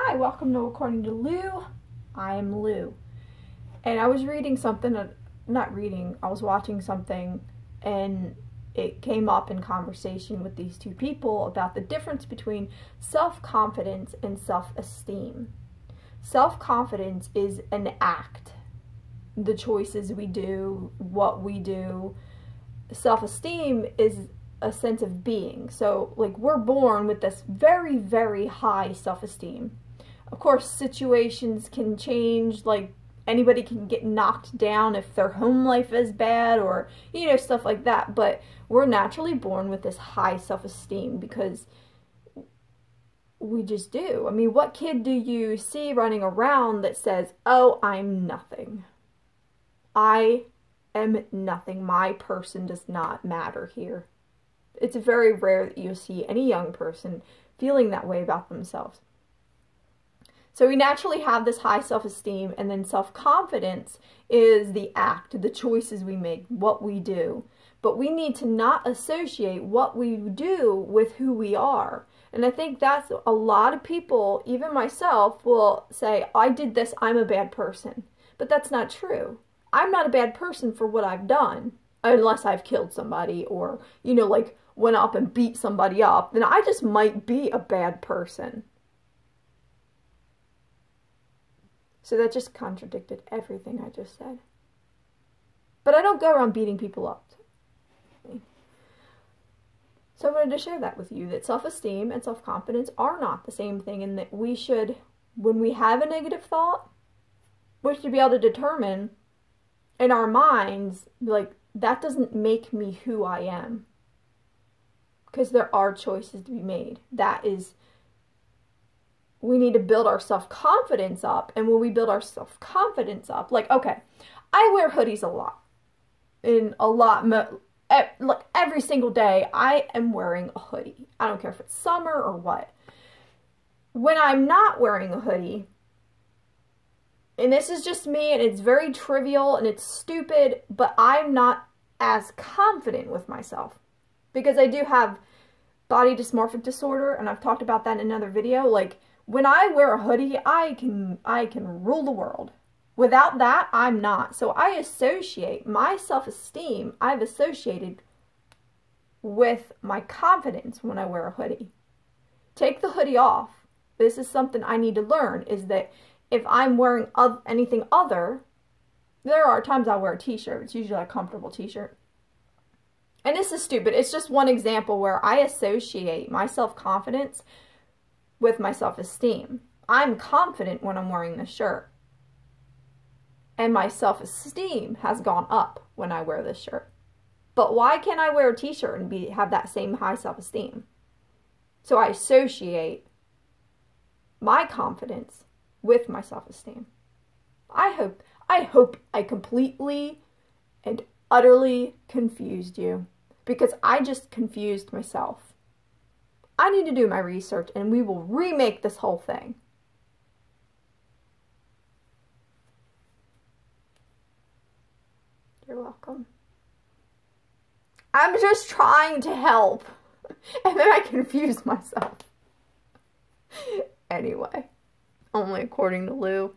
Hi, welcome to According to Lou. I am Lou. And I was reading something, uh, not reading, I was watching something, and it came up in conversation with these two people about the difference between self confidence and self esteem. Self confidence is an act, the choices we do, what we do. Self esteem is a sense of being. So, like, we're born with this very, very high self esteem. Of course, situations can change, like, anybody can get knocked down if their home life is bad or, you know, stuff like that. But we're naturally born with this high self esteem because we just do. I mean, what kid do you see running around that says, oh, I'm nothing? I am nothing. My person does not matter here it's very rare that you see any young person feeling that way about themselves. So we naturally have this high self-esteem and then self-confidence is the act, the choices we make, what we do. But we need to not associate what we do with who we are. And I think that's a lot of people, even myself, will say, I did this, I'm a bad person. But that's not true. I'm not a bad person for what I've done, unless I've killed somebody or, you know, like went up and beat somebody up, then I just might be a bad person. So that just contradicted everything I just said. But I don't go around beating people up. So I wanted to share that with you that self esteem and self confidence are not the same thing, and that we should, when we have a negative thought, we should be able to determine in our minds, like, that doesn't make me who I am because there are choices to be made. That is, we need to build our self confidence up. And when we build our self confidence up, like, okay, I wear hoodies a lot. In a lot, like every single day, I am wearing a hoodie. I don't care if it's summer or what. When I'm not wearing a hoodie, and this is just me, and it's very trivial and it's stupid, but I'm not as confident with myself because I do have body dysmorphic disorder and I've talked about that in another video like when I wear a hoodie I can I can rule the world. Without that I'm not. So I associate my self-esteem I've associated with my confidence when I wear a hoodie. Take the hoodie off. This is something I need to learn is that if I'm wearing anything other there are times I wear a t-shirt it's usually a comfortable t-shirt. And this is stupid. It's just one example where I associate my self-confidence with my self-esteem. I'm confident when I'm wearing this shirt. And my self-esteem has gone up when I wear this shirt. But why can't I wear a t-shirt and be have that same high self-esteem? So I associate my confidence with my self-esteem. I hope I hope I completely and utterly confused you because I just confused myself. I need to do my research and we will remake this whole thing. You're welcome. I'm just trying to help. And then I confuse myself. anyway, only according to Lou.